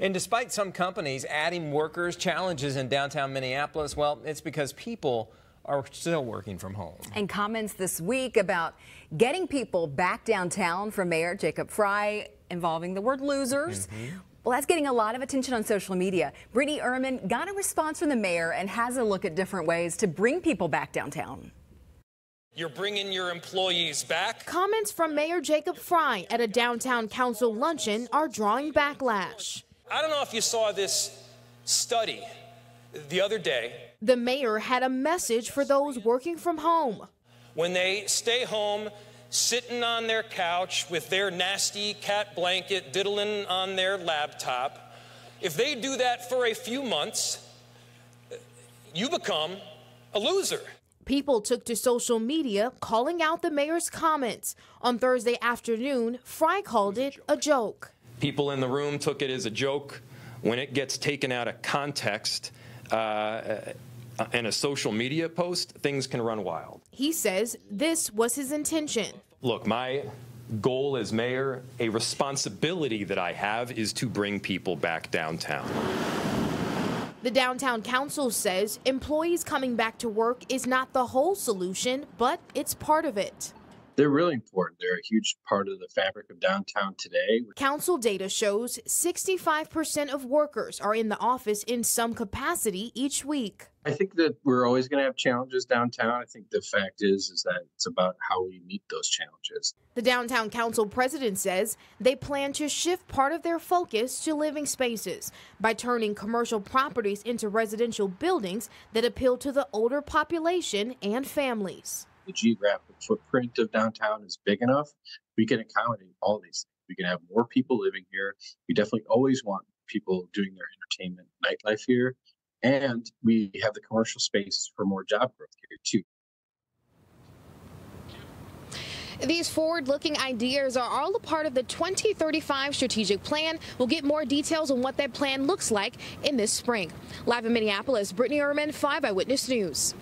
And despite some companies adding workers challenges in downtown Minneapolis, well, it's because people are still working from home. And comments this week about getting people back downtown from Mayor Jacob Frey involving the word losers. Mm -hmm. Well, that's getting a lot of attention on social media. Brittany Ehrman got a response from the mayor and has a look at different ways to bring people back downtown. You're bringing your employees back? Comments from Mayor Jacob Frey at a downtown council luncheon are drawing backlash. I don't know if you saw this study the other day. The mayor had a message for those working from home. When they stay home, sitting on their couch with their nasty cat blanket diddling on their laptop, if they do that for a few months, you become a loser. People took to social media calling out the mayor's comments. On Thursday afternoon, Frey called it a joke. People in the room took it as a joke. When it gets taken out of context, uh, in a social media post, things can run wild. He says this was his intention. Look, my goal as mayor, a responsibility that I have is to bring people back downtown. The downtown council says employees coming back to work is not the whole solution, but it's part of it. They're really important. They're a huge part of the fabric of downtown today. Council data shows 65% of workers are in the office in some capacity each week. I think that we're always going to have challenges downtown. I think the fact is is that it's about how we meet those challenges. The downtown council president says they plan to shift part of their focus to living spaces by turning commercial properties into residential buildings that appeal to the older population and families the geographic footprint of downtown is big enough, we can accommodate all these things. We can have more people living here. We definitely always want people doing their entertainment nightlife here. And we have the commercial space for more job growth here, too. These forward-looking ideas are all a part of the 2035 strategic plan. We'll get more details on what that plan looks like in this spring. Live in Minneapolis, Brittany Ehrman, 5 Eyewitness News.